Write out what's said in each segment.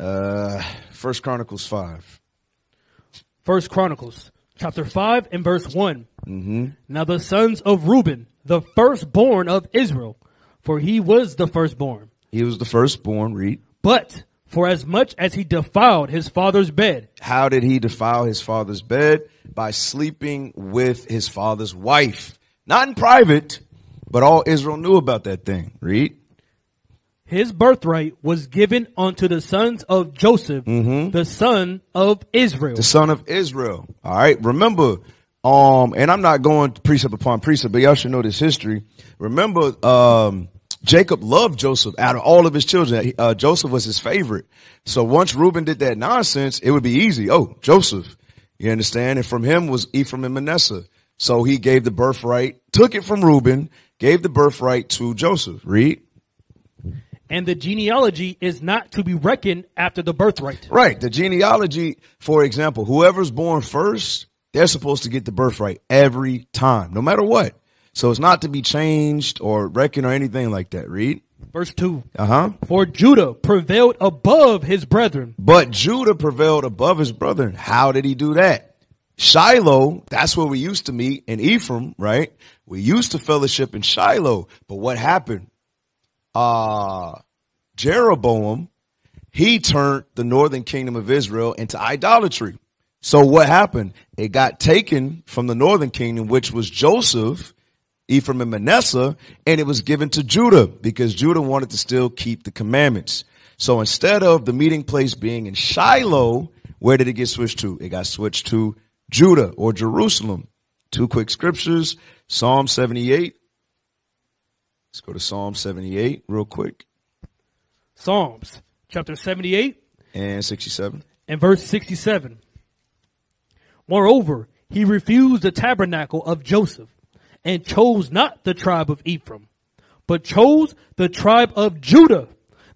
Uh, First Chronicles 5. First Chronicles chapter 5 and verse one Now the sons of Reuben, the firstborn of Israel, for he was the firstborn. He was the firstborn, read. But for as much as he defiled his father's bed, How did he defile his father's bed? By sleeping with his father's wife. Not in private, but all Israel knew about that thing. Read. His birthright was given unto the sons of Joseph, the son of Israel. the son of Israel. All right. Remember, um, and I'm not going precept upon precept, but y'all should know this history. Remember, um, Jacob loved Joseph out of all of his children. Uh, Joseph was his favorite. So once Reuben did that nonsense, it would be easy. Oh, Joseph. You understand? And from him was Ephraim and Manasseh. So he gave the birthright, took it from Reuben, gave the birthright to Joseph. Read. And the genealogy is not to be reckoned after the birthright. Right. The genealogy, for example, whoever's born first, they're supposed to get the birthright every time, no matter what. So it's not to be changed or reckoned or anything like that. Read. Verse 2. Uh huh. For Judah prevailed above his brethren. But Judah prevailed above his brethren. How did he do that? Shiloh, that's where we used to meet in Ephraim, right? We used to fellowship in Shiloh. But what happened? Uh, Jeroboam, he turned the northern kingdom of Israel into idolatry. So what happened? It got taken from the northern kingdom, which was Joseph, Ephraim and Manasseh, and it was given to Judah because Judah wanted to still keep the commandments. So instead of the meeting place being in Shiloh, where did it get switched to? It got switched to Judah or Jerusalem. Two quick scriptures. Psalm 78. Let's go to Psalm 78 real quick Psalms chapter 78 and 67. and verse 67. Moreover, he refused the tabernacle of Joseph and chose not the tribe of Ephraim, but chose the tribe of Judah,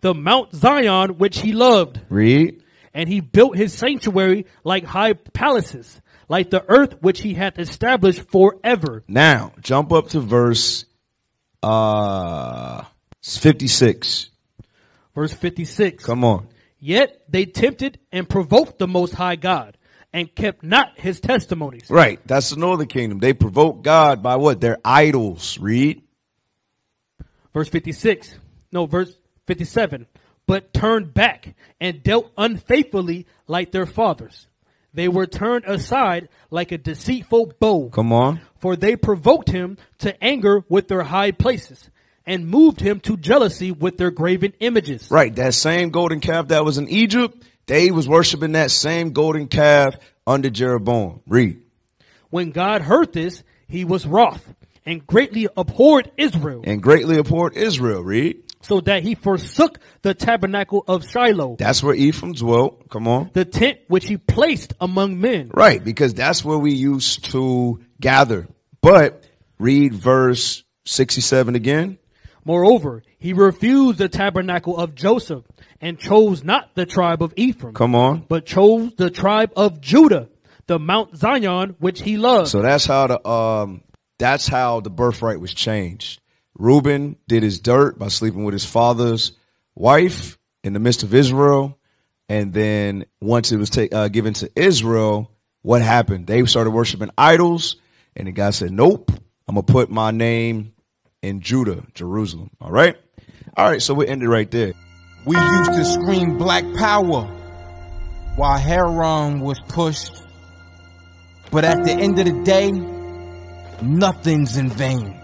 the Mount Zion which he loved. Read. And he built his sanctuary like high palaces, like the earth which he hath established forever. Now, jump up to verse uh 56. Verse 56. Come on. Yet they tempted and provoked the Most High God and kept not his testimonies. Right. That's the northern kingdom. They provoked God by what? Their idols. Read. Verse 56. No, verse 57. But turned back and dealt unfaithfully like their fathers. They were turned aside like a deceitful bow. Come on. For they provoked him to anger with their high places and moved him to jealousy with their graven images. Right. That same golden calf that was in Egypt, they was worshiping that same golden calf under Jeroboam. Read. When God heard this, he was wroth and greatly abhorred Israel, And greatly abhorred Israel. Read. So that he forsook the tabernacle of Shiloh, That's where Ephraim dwelt. Come on. the tent which he placed among men. Right. Because that's where we used to gather. But read verse 67 again. Moreover, he refused the tabernacle of Joseph and chose not the tribe of Ephraim, Come on. but chose the tribe of Judah, the Mount Zion which he loved. So that's how the um that's how the birthright was changed. Reuben did his dirt by sleeping with his father's wife in the midst of Israel, and then once it was ta- uh, given to Israel, what happened? They started worshiping idols, and the guy said, "Nope, I'm gonna put my name in Judah, Jerusalem." All right, all right. So we ended right there. We used to scream black power while heroin was pushed. But at the end of the day, nothing's in vain.